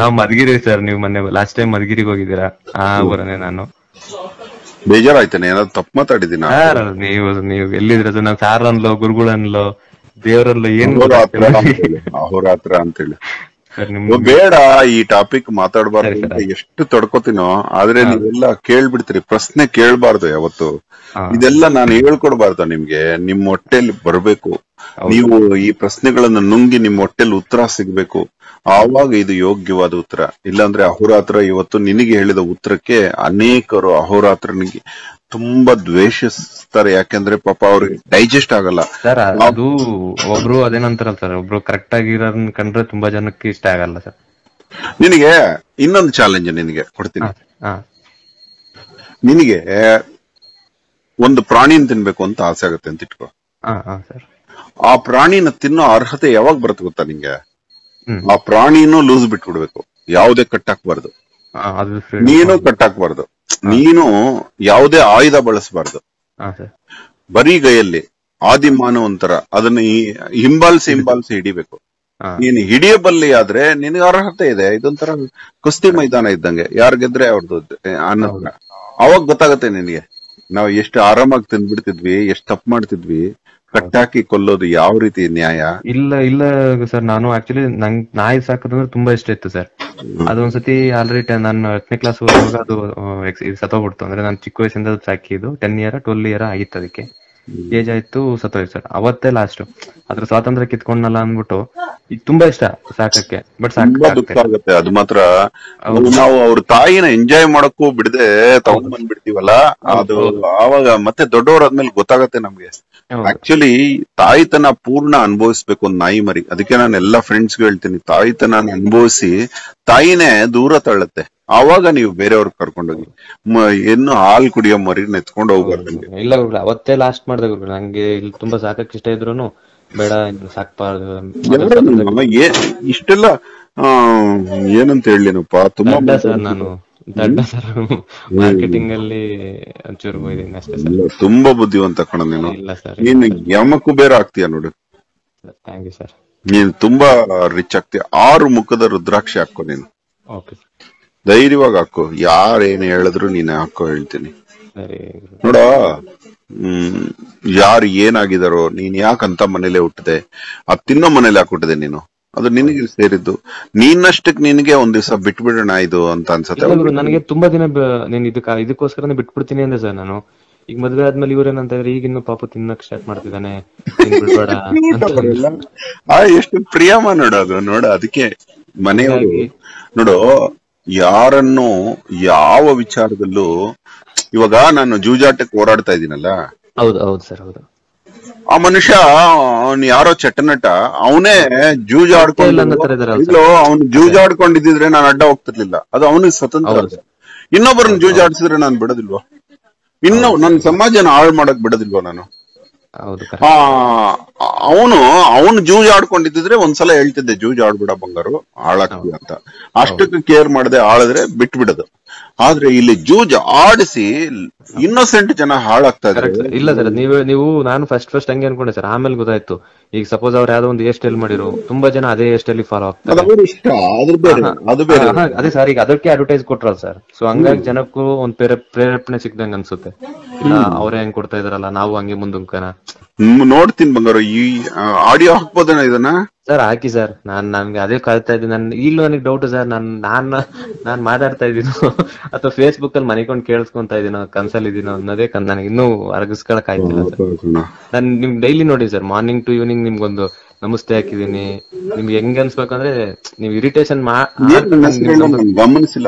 ನಾವು ಮದ್ಗಿರಿ ಸರ್ ನೀವು ಮೊನ್ನೆ ಲಾಸ್ಟ್ ಟೈಮ್ ಮಧುಗಿರಿಗೆ ಹೋಗಿದ್ದೀರಾ? ಆ ಊರನೇ ನಾನು. ಬೇಜಾರಾಯ್ತಾನೆ ಏನಾದ್ರು ತಪ್ಪು ಮಾತಾಡಿದೀನಿ ನೀವು ನೀವು ಎಲ್ಲಿದ್ರ ನಾವು ಸಾರ್ ಅನ್ಲೋ ಗುರುಗಳನ್ಲೋ ದೇವರಲ್ಲೋ ಏನ್ ಅಹೋರಾತ್ರ ಅಂತೇಳಿ ಬೇಡ ಈ ಟಾಪಿಕ್ ಮಾತಾಡಬಾರ್ದು. ಎಷ್ಟು ತಡ್ಕೋತೀನೋ ಆದ್ರೆ ನೀವೆಲ್ಲ ಕೇಳ್ಬಿಡ್ತೀರಿ ಪ್ರಶ್ನೆ ಕೇಳ್ಬಾರ್ದು ಯಾವತ್ತು. ಇದೆಲ್ಲ ನಾನು ಹೇಳ್ಕೊಡ್ಬಾರ್ದು ನಿಮ್ಗೆ ನಿಮ್ ಹೊಟ್ಟೆಲಿ ಬರ್ಬೇಕು. ನೀವು ಈ ಪ್ರಶ್ನೆಗಳನ್ನ ನುಂಗಿ ನಿಮ್ ಹೊಟ್ಟೆಲಿ ಉತ್ತರ ಸಿಗ್ಬೇಕು. ಆವಾಗ ಇದು ಯೋಗ್ಯವಾದ ಉತ್ತರ. ಇಲ್ಲಾಂದ್ರೆ ಅಹೋರಾತ್ರ ಇವತ್ತು ನಿನಗೆ ಹೇಳಿದ ಉತ್ತರಕ್ಕೆ ಅನೇಕರು ಅಹೋರಾತ್ರನಿಗೆ ತುಂಬಾ ದ್ವೇಷಿಸ್ತಾರೆ. ಯಾಕೆಂದ್ರೆ ಪಾಪ ಅವ್ರಿಗೆ ಡೈಜೆಸ್ಟ್ ಆಗಲ್ಲ. ಸರ್ ಅದು ಒಬ್ರು ಅದೇನಂತಾರಲ್ಲ ಸರ್ ಒಬ್ರು ಕರೆಕ್ಟ್ ಆಗಿರೋದನ್ನ ಕಂಡ್ರೆ ತುಂಬಾ ಜನಕ್ಕೆ ಇಷ್ಟ ಆಗಲ್ಲ ಸರ್. ನಿನಗೆ ಇನ್ನೊಂದು ಚಾಲೆಂಜ್ ನಿನಗೆ ಕೊಡ್ತೀನಿ. ಹಾ. ನಿನಗೆ ಒಂದು ಪ್ರಾಣಿನ ತಿನ್ಬೇಕು ಅಂತ ಆಸೆ ಆಗುತ್ತೆ ಅಂತ ಇಟ್ಕೋ. ಹಾ ಹಾ ಸರ್. ಆ ಪ್ರಾಣಿನ ತಿನ್ನೋ ಅರ್ಹತೆ ಯಾವಾಗ ಬರುತ್ತೆ ಗೊತ್ತಾ ನಿಂಗೆ? ಆ ಪ್ರಾಣಿನೂ ಲೂಸ್ ಬಿಟ್ಬಿಡ್ಬೇಕು. ಯಾವುದೇ ಕಟ್ಟಾಕ್ಬಾರ್ದು. ನೀನು ಕಟ್ಟಾಕ್ಬಾರ್ದು. ನೀನು ಯಾವುದೇ ಆಯುಧ ಬಳಸಬಾರ್ದು. ಬರೀ ಗೈಯಲ್ಲಿ ಆದಿಮಾನವಂತರ ಅದನ್ನ ಈ- ಹಿಂಬಾಲ್ಸಿ ಹಿಂಬಾಲಿಸಿ ಹಿಡಿಬೇಕು. ನೀನ್ ನೀನು ಹಿಡಿಯಬಲ್ಲಿ ಆದ್ರೆ ನಿನಗೆ ಅರ್ಹತೆ ಇದೆ. ಇದೊಂಥರ ಕುಸ್ತಿ ಮೈದಾನ ಇದ್ದಂಗೆ. ಯಾರು ಗೆದ್ರೆ ಅವ್ರದ್ದು ಅನ್ನೋದ್ರ ಅವಾಗ ಗೊತ್ತಾಗತ್ತೆ ನಿನಗೆ. ನಾವು ಎಷ್ಟು ಆರಾಮಾಗಿ ತಿಂದ್ಬಿಡ್ತಿದ್ವಿ ಎಷ್ಟು ತಪ್ಪು ಮಾಡ್ತಿದ್ವಿ. ಕಟ್ಟಾಕಿ ಕೊಲ್ಲೋದು ಯಾವ ರೀತಿ ನ್ಯಾಯ? ಇಲ್ಲ ಇಲ್ಲ ಸರ್. ನಾನು ಆಕ್ಚುಲಿ ನಂಗ್ ನಾಯಿ ಸಾಕೋದಂದ್ರೆ ತುಂಬಾ ಇಷ್ಟ ಇತ್ತು ಸರ್. ಅದೊಂದ್ಸತಿ ಆಲ್ರೆಡಿ ನಾನು ಹತ್ತನೇ ಕ್ಲಾಸ್ ಓದುವಾಗ ಅದು ಸತ್ತೋಗ್ಬಿಡ್ತು. ಅಂದ್ರೆ ನಾನು ಚಿಕ್ಕ ವಯಸ್ಸಿಂದ ಸಾಕಿದ್ದು. ಟೆನ್ ಇಯರ್ ಟ್ವೆಲ್ ಇಯರ್ ಆಗಿತ್ತು ಅದಕ್ಕೆ. ಏಜ್ ಆಯ್ತು ಸತ್ತೋಯ್ತು ಸರ್. ಅವತ್ತೇ ಲಾಸ್ಟ್ ಅದ್ರ ಸ್ವಾತಂತ್ರ್ಯ ಕಿತ್ಕೊಂಡಲ್ಲ ಅಂದ್ಬಿಟ್ಟು ಈಗ ತುಂಬಾ ಇಷ್ಟ ಸಾಕಕ್ಕೆ ಬಟ್ ತುಂಬಾ ದುಃಖ ಆಗುತ್ತೆ. ಅದು ಮಾತ್ರ ನಾವು ಅವ್ರ ತಾಯಿನ ಎಂಜಾಯ್ ಮಾಡಕ್ಕೂ ಬಿಡದೆ ತಗೊಂಡ್ ಬಂದ್ಬಿಡ್ತೀವಲ್ಲ ಅದು ಆವಾಗ ಮತ್ತೆ ದೊಡ್ಡವರಾದ್ಮೇಲೆ ಗೊತ್ತಾಗತ್ತೆ ನಮ್ಗೆ. ಆಕ್ಚುಲಿ ತಾಯಿತನ ಪೂರ್ಣ ಅನುಭವಿಸ್ಬೇಕು ಒಂದ್ ನಾಯಿ ಮರಿ. ಅದಕ್ಕೆ ನಾನು ಎಲ್ಲಾ ಫ್ರೆಂಡ್ಸ್ ಹೇಳ್ತೀನಿ ತಾಯಿತನ ಅನುಭವಿಸಿ ತಾಯಿನೇ ದೂರ ತಳ್ಳುತ್ತೆ. ಆವಾಗ ನೀವು ಬೇರೆಯವ್ರಿಗೆ ಕರ್ಕೊಂಡೋಗಿ ಏನು ಹಾಲ್ ಕುಡಿಯೋ ಮರಿ ನೆತ್ಕೊಂಡು ಹೋಗ್ಬಾರ್ದು ಇಲ್ಲ ಗುರುಗಳು ಅವತ್ತೇ ಲಾಸ್ಟ್ ಮಾಡ್ದೆ ಗುರುಗಳು. ನಂಗೆ ಇಲ್ಲಿ ತುಂಬಾ ಸಾಕಕ್ ಇಷ್ಟ ಇದ್ರು ಬೇಡ ಸಾಕ್ಬಾರ್ದು. ಇಷ್ಟೆಲ್ಲ ಏನಂತ ಹೇಳಿನಪ್ಪ ತುಂಬಾ ಸರ್ ನಾನು. ದಡ್ಡ ಸರ್ ಮಾರ್ಕೆಟಿಂಗ್ ಅಲ್ಲಿ ಒಂಚೂರು ಹೋಗಿದ್ದೀನಿ ಅಷ್ಟೇ ಸರ್ ತುಂಬಾ ಬುದ್ಧಿವಂತ ಕಣ ನೀನು. ಇಲ್ಲ ಸರ್ ನೀನು ಯಮಕ್ಕೂ ಬೇರೆ ಆಗ್ತೀಯ ನೋಡು. ಥ್ಯಾಂಕ್ ಯು ಸರ್ ನೀನು ತುಂಬಾ ರಿಚ್ ಆಗ್ತೀಯ. ಆರು ಮುಖದ ರುದ್ರಾಕ್ಷಿ ಹಾಕೋ ನೀನು. ಓಕೆ ಧೈರ್ಯವಾಗಿ ಹಾಕೋ. ಯಾರೇನು ಹೇಳಿದ್ರು ನೀನ್ ಹಾಕೋ ಹೇಳ್ತೀನಿ. ನೋಡ ಹ್ಮ್ ಯಾರು ಏನಾಗಿದಾರೋ ನೀನ್ ಯಾಕಂತ ಮನೇಲೆ ಹುಟ್ಟಿದೆ ಅದ್ ತಿನ್ನೋ ಮನೇಲೆ ಹಾಕ್ಬಿಟ್ಟಿದೆ ನೀನು. ಅದು ನಿನಗೆ ಸೇರಿದ್ದು. ನೀನಷ್ಟಕ್ ನಿನಗೆ ಒಂದ್ ದಿವಸ ಬಿಟ್ಬಿಡೋಣ ಇದು ಅಂತ ಅನ್ಸತ್ತೆ. ನನಗೆ ತುಂಬಾ ದಿನ ನೀನ್ ಇದಕ್ಕ ಇದಕ್ಕೋಸ್ಕರನೇ ಬಿಟ್ಬಿಡ್ತೀನಿ ಅಂದೆ ಸರ್ ನಾನು. ಈಗ ಮದ್ವೆ ಆದ್ಮೇಲೆ ಇವ್ರೇನಂತಂದ್ರೆ ಈಗ ಇನ್ನು ಪಾಪ ತಿನ್ನಕ್ ಸ್ಟಾರ್ಟ್ ಮಾಡ್ತಿದ್ದಾನೆ. ಎಷ್ಟು ಪ್ರಿಯಮ ನೋಡು ಅದು. ನೋಡ ಅದಕ್ಕೆ ಮನೆಯವರು ನೋಡು ಯಾರನ್ನು ಯಾವ ವಿಚಾರದಲ್ಲೂ ಇವಾಗ ನಾನು ಜೂಜಾಟಕ್ಕೆ ಓಡಾಡ್ತಾ ಇದ್ದೀನಲ್ಲ? ಹೌದು ಹೌದು ಸರ್ ಹೌದು. ಆ ಮನುಷ್ಯ ಅವನ್ ಯಾರೋ ಚಟ್ಟನಟ ಅವನೇ ಜೂಜ್ ಆಡ್ಕೊಂಡು ಇಲ್ಲ ಅನ್ನೋ ತರ ಇದಾರಲ್ಲ ಇಲ್ಲೋ ಅವ್ನು ಜೂಜ್ ಆಡ್ಕೊಂಡಿದ್ರೆ ನಾನು ಅಡ್ಡ ಹೋಗ್ತಿರ್ಲಿಲ್ಲ. ಅದು ಅವನಿಗೆ ಸ್ವತಂತ್ರ. ಇನ್ನೊಬ್ಬರನ್ನ ಜೂಜ್ ಆಡ್ಸಿದ್ರೆ ನಾನು ಬಿಡೋದಿಲ್ವಾ? ಇನ್ನು ನನ್ನ ಸಮಾಜನ ಹಾಳು ಮಾಡಕ್ ಬಿಡೋದಿಲ್ವಾ ನಾನು? ಅವನು ಅವನು ಜೂಜ್ ಆಡ್ಕೊಂಡಿದ್ರೆ ಒಂದ್ಸಲ ಹೇಳ್ತಿದ್ದೆ, ಜೂಜ್ ಆಡ್ಬಿಡ ಬಂಗಾರು ಹಾಳಾಗ್ತೀವಿ ಅಂತ. ಅಷ್ಟಕ್ಕೆ ಕೇರ್ ಮಾಡದೆ, ಆಳಿದ್ರೆ ಬಿಟ್ಬಿಡೋದು. ಆದ್ರೆ ಇಲ್ಲಿ ಜೂಜ್ ಆಡಿಸಿ ಇನ್ನೋಸೆಂಟ್ ಜನ ಹಾಳಾಗ್ತಾ ಇದ್ದಾರೆ. ಇಲ್ಲ ಸರ್ ನೀವು ನೀವು ನಾನು ಫಸ್ಟ್ ಫಸ್ಟ್ ಹಂಗೆ ಅನ್ಕೊಂಡೆ ಸರ್ ಆಮೇಲೆ ಗೊತ್ತಾಯ್ತು. ಈಗ ಸಪೋಸ್ ಅವ್ರು ಯಾವ್ದೋ ಒಂದು ಏರ್ ಸ್ಟೈಲ್ ಮಾಡಿರೋ ತುಂಬಾ ಜನ ಅದೇ ಹೇರ್ ಸ್ಟೈಲ್ ಫಾಲೋ ಆಗ್ತಾರೆ. ಅದು ಸರ್ ಈಗ ಅದಕ್ಕೆ ಅಡ್ವರ್ಟೈಸ್ ಕೊಟ್ರಲ್ಲ ಸರ್ ಸೊ ಹಂಗಾಗಿ ಜನಕ್ಕೂ ಒಂದ್ ಪ್ರೇರ- ಪ್ರೇರೇಪಣೆ ಸಿಕ್ದಂಗ ಅನ್ಸುತ್ತೆ. ಅವ್ರೇ ಹೆಂಗ್ ಕೊಡ್ತಾ ಇದಾರಲ್ಲ ನಾವು ಹಂಗೆ ಮುಂದೆ ನೋಡ್ತೀನಿ ಬಂಗಾರ. ಈ ಆಡಿಯೋ ಹಾಕ್ಬೋದೇನ ಇದನ್ನ? ಸರ್ ಹಾಕಿ ಸರ್. ನಾನ್ ನನ್ಗೆ ಅದೇ ಕಾಯ್ತಾ ಇದ್ದೀನಿ. ನನ್ ಈಗಲೂ ನನಗೆ ಡೌಟ್ ಸರ್. ನಾನ್ ನಾನ್ ನಾನ್ ಮಾತಾಡ್ತಾ ಇದ್ದೀನಿ. ಅಥವಾ ಫೇಸ್ಬುಕ್ ಅಲ್ಲಿ ಮನಿಕೊಂಡ್ ಕೇಳಿಸ್ಕೊಂತ ಇದೀನೋ ಕನ್ಸಲ್ ಇದೀನೋ ಅನ್ನೋದೇ ಕನ್- ನನಗೆ ಇನ್ನೂ ಅರಗಿಸ್ಕೊಳಕ್ ಆಯ್ತಿಲ್ಲ ಸರ್. ನಾನ್ ನಿಮ್ ಡೈಲಿ ನೋಡಿ ಸರ್. ಮಾರ್ನಿಂಗ್ ಟು ಈವ್ನಿಂಗ್ ನಿಮ್ಗೊಂದು ನಮಸ್ತೆ ಹಾಕಿದೀನಿ ನಿಮ್ಗೆ ಹೆಂಗ್ ಅನ್ಸ್ಬೇಕಂದ್ರೆ ನೀವ್ ಇರಿಟೇಷನ್ ಗಮನಿಸಿಲ್ಲ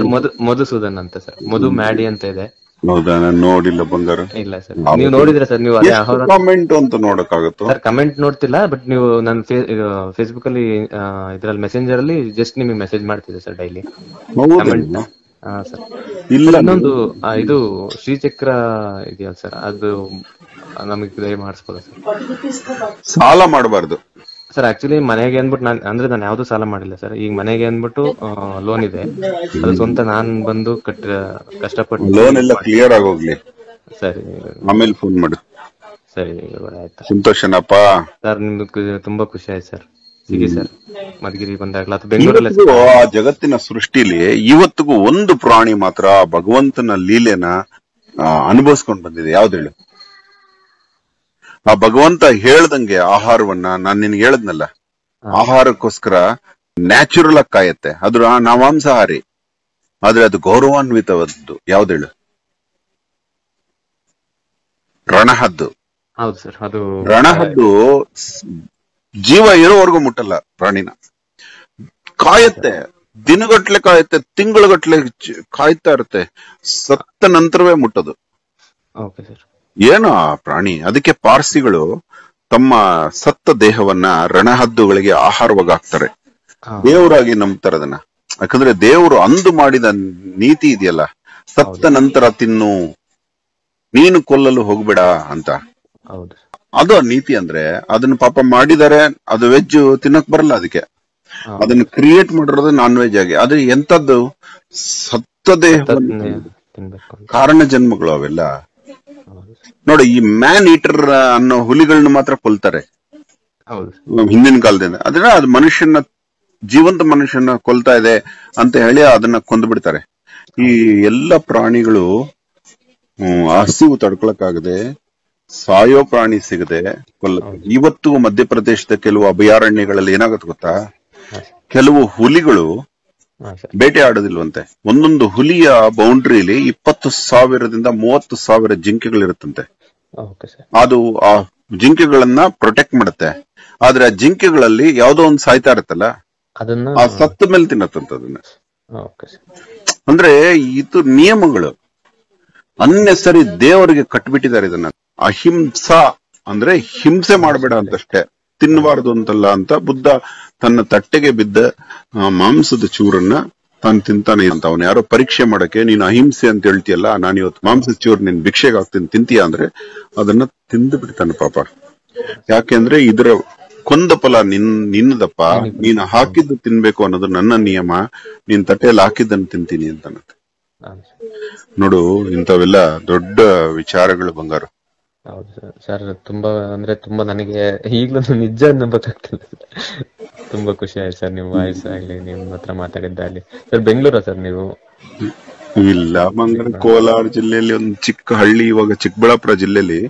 ಮಧು ಮಧುಸೂದನ್ ಅಂತ ಸರ್. ಮಧು ಮ್ಯಾಡಿ ಅಂತ ಇದೆ. ಹೌದಾ? ನಾನು ನೋಡಿಲ್ಲ ಬಂಗಾರ. ಇಲ್ಲ ಸರ್. ನೀವು ನೋಡಿದ್ರೆ ಸರ್ ನೀವು ಅದೇ ಅಹೋರ ಕಾಮೆಂಟ್ ಅಂತ ನೋಡಕ್ಕಾಗತ್ತೋ? ಸರ್ ಕಮೆಂಟ್ ನೋಡ್ತಿಲ್ಲ ಬಟ್ ನೀವು ನನ್ನ ಫೇಸ್ಬುಕ್ ಅಲ್ಲಿ ಇದ್ರಲ್ಲಿ ಮೆಸೆಂಜರ್ ಅಲ್ಲಿ ಜಸ್ಟ್ ನಿಮಗೆ ಮೆಸೇಜ್ ಮಾಡ್ತಿದ್ದೆ ಸರ್ ಡೈಲಿ ಕಮೆಂಟ್ ಹಾ ಸರ್. ಇಲ್ಲ ಇನ್ನೊಂದು ಇದು ಶ್ರೀಚಕ್ರ ಇದೆಯಲ್ಲ ಸರ್ ಅದು ನಮಗೆ ಮಾಡಿಸ್ಬೋದಾ ಸರ್. ಸಾಲ ಮಾಡಬಾರ್ದು. ಸರ್ ಆಕ್ಚುಲಿ ಮನೆಗೆ ಅಂದ್ಬಿಟ್ಟು ನಾನು ಅಂದ್ರೆ ನಾನು ಯಾವ್ದು ಸಾಲ ಮಾಡಿಲ್ಲ ಸರ್ ಈಗ ಮನೆಗೆ ಅಂದ್ಬಿಟ್ಟು ಲೋನ್ ಇದೆ. ಅದು ಸ್ವಂತ ನಾನ್ ಬಂದು ಕಟ್ ಕಷ್ಟಪಟ್ಟು ಲೋನ್ ಎಲ್ಲ ಕ್ಲಿಯರ್ ಆಗೋಗ್ಲಿ. ಸರಿ. ಆಮೇಲೆ ಫೋನ್ ಮಾಡು. ಸರಿ ಆಯ್ತು. ಸಂತೋಷನಪ್ಪ ಸರ್ ನಿಮ್ದು ತುಂಬಾ ಖುಷಿ ಆಯ್ತು ಸರ್ ಸಿಗಿ ಸರ್ ಮಧುಗಿರಿ ಬಂದಾಗ್ಲ ಅಥವಾ ಬೆಂಗಳೂರಲ್ಲಿ ಆ ಜಗತ್ತಿನ ಸೃಷ್ಟಿಲಿ ಇವತ್ತಿಗೂ ಒಂದು ಪ್ರಾಣಿ ಮಾತ್ರ ಭಗವಂತನ ಲೀಲೆನ ಅನುಭವಿಸ್ಕೊಂಡ್ ಬಂದಿದೆ. ಯಾವ್ದು ಹೇಳು? ಆ ಭಗವಂತ ಹೇಳ್ದಂಗೆ ಆಹಾರವನ್ನ ನಾನ್ ನಿನ್ಗೆ ಹೇಳದ್ನಲ್ಲ ಆಹಾರಕ್ಕೋಸ್ಕರ ನ್ಯಾಚುರಲ್ ಆಗಿ ಕಾಯತ್ತೆ. ಅದ್ರ ನಾ ಮಾಂಸಾಹಾರಿ ಆದ್ರೆ ಅದು ಗೌರವಾನ್ವಿತವಾದದ್ದು ಯಾವ್ದು ಹೇಳು? ರಣಹದ್ದು. ಹೌದು ಸರ್ ಅದು ರಣಹದ್ದು ಜೀವ ಇರೋವರೆಗೂ ಮುಟ್ಟಲ್ಲ ಪ್ರಾಣಿನ. ಕಾಯತ್ತೆ ದಿನಗಟ್ಲೆ ಕಾಯುತ್ತೆ ತಿಂಗಳಗಟ್ಲೆ ಕಾಯ್ತಾ ಇರುತ್ತೆ. ಸತ್ತ ನಂತರವೇ ಮುಟ್ಟದು. ಓಕೆ ಸರ್ ಏನು ಆ ಪ್ರಾಣಿ? ಅದಕ್ಕೆ ಪಾರ್ಸಿಗಳು ತಮ್ಮ ಸತ್ತ ದೇಹವನ್ನ ರಣಹದ್ದುಗಳಿಗೆ ಆಹಾರವಾಗಿ ಹಾಕ್ತಾರೆ ದೇವರಾಗಿ ನಂಬ್ತಾರೆ ಅದನ್ನ. ಯಾಕಂದ್ರೆ ದೇವರು ಅಂದು ಮಾಡಿದ ನೀತಿ ಇದೆಯಲ್ಲ ಸತ್ತ ನಂತರ ತಿನ್ನು ನೀನು ಕೊಲ್ಲಲು ಹೋಗ್ಬೇಡ ಅಂತ. ಅದು ಆ ನೀತಿ ಅಂದ್ರೆ ಅದನ್ನ ಪಾಪ ಮಾಡಿದರೆ ಅದು ವೆಜ್ ತಿನ್ನಕ್ ಬರಲ್ಲ ಅದಕ್ಕೆ. ಅದನ್ನ ಕ್ರಿಯೇಟ್ ಮಾಡಿರೋದು ನಾನ್ ವೆಜ್ ಆಗಿ. ಅದು ಎಂತದ್ದು? ಸತ್ತ ದೇಹ ಕಾರಣ ಜನ್ಮಗಳು ಅವೆಲ್ಲ. ನೋಡಿ ಈ ಮ್ಯಾನ್ ಈಟರ್ ಅನ್ನೋ ಹುಲಿಗಳನ್ನ ಮಾತ್ರ ಕೊಲ್ತಾರೆ. ಹೌದು. ಹಿಂದಿನ ಕಾಲದಿಂದ. ಅದನ್ನ ಅದು ಮನುಷ್ಯನ ಜೀವಂತ ಮನುಷ್ಯನ ಕೊಲ್ತಾ ಇದೆ ಅಂತ ಹೇಳಿ ಅದನ್ನ ಕೊಂದು ಬಿಡ್ತಾರೆ. ಈ ಎಲ್ಲ ಪ್ರಾಣಿಗಳು ಹಸಿವು ತಡ್ಕೊಳಕಾಗದೆ ಸಾಯೋ ಪ್ರಾಣಿ ಸಿಗದೆ ಕೊಲ್ಲ ಇವತ್ತು ಮಧ್ಯಪ್ರದೇಶದ ಕೆಲವು ಅಭಯಾರಣ್ಯಗಳಲ್ಲಿ ಏನಾಗುತ್ತೆ ಗೊತ್ತಾ? ಕೆಲವು ಹುಲಿಗಳು ಬೇಟೆ ಆಡೋದಿಲ್ವಂತೆ. ಒಂದೊಂದು ಹುಲಿಯ ಬೌಂಡ್ರಿಲಿ ಇಪ್ಪತ್ತು ಸಾವಿರದಿಂದ ಮೂವತ್ತು ಸಾವಿರ ಜಿಂಕೆಗಳಿರುತ್ತಂತೆ. ಅದು ಆ ಜಿಂಕೆಗಳನ್ನ ಪ್ರೊಟೆಕ್ಟ್ ಮಾಡುತ್ತೆ. ಆದ್ರೆ ಆ ಜಿಂಕೆಗಳಲ್ಲಿ ಯಾವ್ದೋ ಒಂದು ಸಾಯ್ತಾ ಇರುತ್ತಲ್ಲ? ಆ ಸತ್ತ ಮೇಲೆ ತಿನ್ನತ್ತಂತ ಅದನ್ನ. ಅಂದ್ರೆ ಇದು ನಿಯಮಗಳು. ಅನ್ನೆಸರಿ ದೇವರಿಗೆ ಕಟ್ಬಿಟ್ಟಿದ್ದಾರೆ ಇದನ್ನ. ಅಹಿಂಸಾ ಅಂದ್ರೆ ಹಿಂಸೆ ಮಾಡಬೇಡ ಅಂತಷ್ಟೇ. ತಿನ್ನಬಾರದು ಅಂತಲ್ಲ ಅಂತ ಬುದ್ಧ ತನ್ನ ತಟ್ಟೆಗೆ ಬಿದ್ದ ಮಾಂಸದ ಚೂರನ್ನ ತಾನು ತಿಂತಾನೆ ಅಂತ. ಅವನು ಯಾರೋ ಪರೀಕ್ಷೆ ಮಾಡಕ್ಕೆ ನೀನು ಅಹಿಂಸೆ ಅಂತ ಹೇಳ್ತೀಯಲ್ಲ ನಾನು ಇವತ್ತು ಮಾಂಸದ ಚೂರು ನಿನ್ ಭಿಕ್ಷೆಗೆ ಹಾಕ್ತೀನಿ ತಿಂತೀಯ ಅಂದ್ರೆ ಅದನ್ನ ತಿಂದು ಬಿಡ್ತಾನೆ ಪಾಪ. ಯಾಕೆಂದ್ರೆ ಇದರ ಕೊಂದ ಫಲ ನಿನ್ ನಿನ್ನದಪ್ಪ. ನೀನು ಹಾಕಿದ್ದು ತಿನ್ಬೇಕು ಅನ್ನೋದು ನನ್ನ ನಿಯಮ. ನೀನ್ ತಟ್ಟೆಯಲ್ಲಿ ಹಾಕಿದ್ದನ್ನು ತಿಂತೀನಿ ಅಂತ ನೋಡು ಇಂಥವೆಲ್ಲ ದೊಡ್ಡ ವಿಚಾರಗಳು ಬಂಗಾರ. ಹೌದು ಸರ್. ಸರ್ ತುಂಬಾ ಅಂದ್ರೆ ತುಂಬಾ ನನಗೆ ಈಗಲೂ ನಿಜ ನಂಬಕ್ಕಾಗ್ತಿಲ್ಲ ತುಂಬಾ ಖುಷಿ ಆಯ್ತು ಸರ್ ನಿಮ್ಮ ವಾಯ್ಸ್ ಆಗ್ಲಿ ನಿಮ್ ಹತ್ರ ಮಾತಾಡಿದ್ದಾಗ್ಲಿ ಸರ್ ಬೆಂಗಳೂರಾ ಸರ್ ನೀವು? ಇಲ್ಲ ಮಂಗಳೂರು ಕೋಲಾರ ಜಿಲ್ಲೆಯಲ್ಲಿ ಒಂದು ಚಿಕ್ಕ ಹಳ್ಳಿ ಇವಾಗ ಚಿಕ್ಕಬಳ್ಳಾಪುರ ಜಿಲ್ಲೆಯಲ್ಲಿ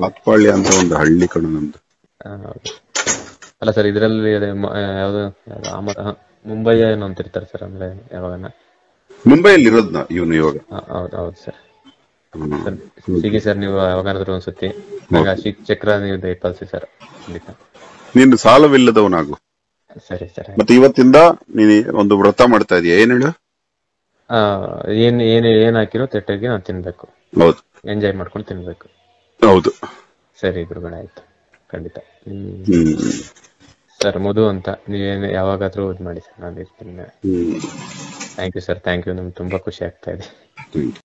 ಬಾತ್ಪಾಳ್ಯ ಅಂತ ಒಂದು ಹಳ್ಳಿ ಕಣ ನಮ್ದು. ಅಲ್ಲ ಸರ್ ಇದರಲ್ಲಿ ಯಾವ್ದು ಮುಂಬೈ ಏನೋ ಅಂತಿರ್ತಾರೆ ಸರ್ ಅಂದ್ರೆ ಯಾವಾಗನ? ಮುಂಬೈಯಲ್ಲಿ ಇರೋದ್ನ ಇವನು ಇವಾಗ. ಹೌದು ಹೌದು ಸರ್. ಸಿಗಿ ಸರ್ ನೀವು ಯಾವಾಗಾದ್ರೂ ಒಂದ್ಸತಿ ಶಿಕ್ ಚಕ್ರ ನೀವು ದಯಪಾಲಿಸಿ ಸರ್ ಖಂಡಿತ. ನೀನು ಸಾಲವಿಲ್ಲದವನಾಗು ಸರಿ ಸರ್ ಮತ್ತೆ ಇವತ್ತಿಂದ ನೀನು ಒಂದು ವ್ರತ ಮಾಡ್ತಾ ಇದೀಯ? ಏನ್ ಹೇಳು? ಆ, ಏನ್ ಏನ್ ಏನ್ ಹಾಕಿರೋ ತೆಟ್ಟಗೆ ನಾವು ತಿನ್ಬೇಕು. ಹೌದು. ಎಂಜಾಯ್ ಮಾಡ್ಕೊಂಡು ತಿನ್ಬೇಕು. ಹೌದು. ಸರಿ ಗುರುಗಳ ಆಯ್ತು. ಖಂಡಿತ. ಸರ್ ಮಧು ಅಂತ ನೀವೇನು ಯಾವಾಗಾದ್ರೂ ಇದು ಮಾಡಿ ಸರ್ ನಾನು ಇರ್ತೀನಿ. Thank you sir thank you ನಮ್ಗೆ ತುಂಬಾ ಖುಷಿ ಆಗ್ತಾ ಇದೆ.